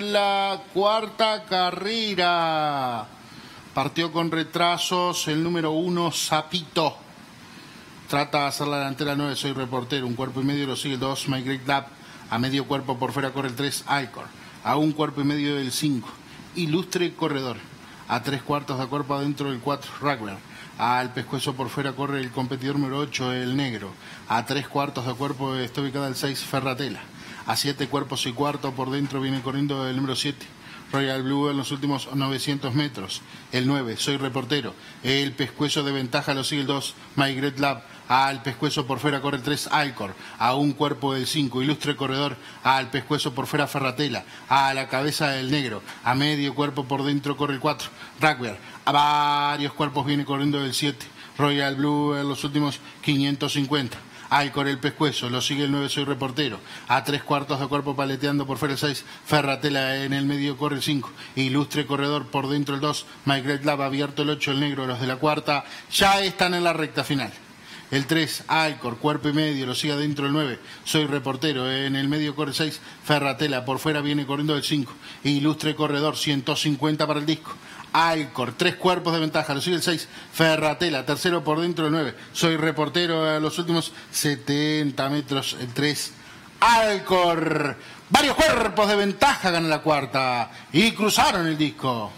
la cuarta carrera. Partió con retrasos el número uno, Zapito. Trata de hacer la delantera 9, soy reportero. Un cuerpo y medio lo sigue el 2, My Great Lab. A medio cuerpo por fuera corre el 3, Icor. A un cuerpo y medio del 5, Ilustre Corredor. A tres cuartos de cuerpo adentro del 4, Ragnar. Al pescuezo por fuera corre el competidor número 8, el negro. A tres cuartos de cuerpo está ubicada el 6, Ferratela. A siete cuerpos y cuarto por dentro viene corriendo el número 7, Royal Blue en los últimos 900 metros. El 9, soy reportero. El pescuezo de ventaja lo sigue el 2, My Great Lab. Al pescuezo por fuera corre el 3, Alcor. A un cuerpo del 5, Ilustre Corredor. Al pescuezo por fuera, Ferratela. A la cabeza del negro. A medio cuerpo por dentro corre el 4, Ragwell. A varios cuerpos viene corriendo el 7, Royal Blue en los últimos 550. Alcor el pescuezo, lo sigue el 9, soy reportero. A tres cuartos de cuerpo paleteando por fuera el 6, Ferratela en el medio corre el 5. Ilustre corredor por dentro el 2, My Great Love abierto el 8, el negro, los de la cuarta, ya están en la recta final. El 3, Alcor, cuerpo y medio, lo sigue adentro el 9. Soy reportero. En el medio corre 6, Ferratela. Por fuera viene corriendo el 5. Ilustre corredor, 150 para el disco. Alcor, tres cuerpos de ventaja, lo sigue el 6, Ferratela, tercero por dentro el 9. Soy reportero a los últimos 70 metros, el 3, Alcor. Varios cuerpos de ventaja gana la cuarta y cruzaron el disco.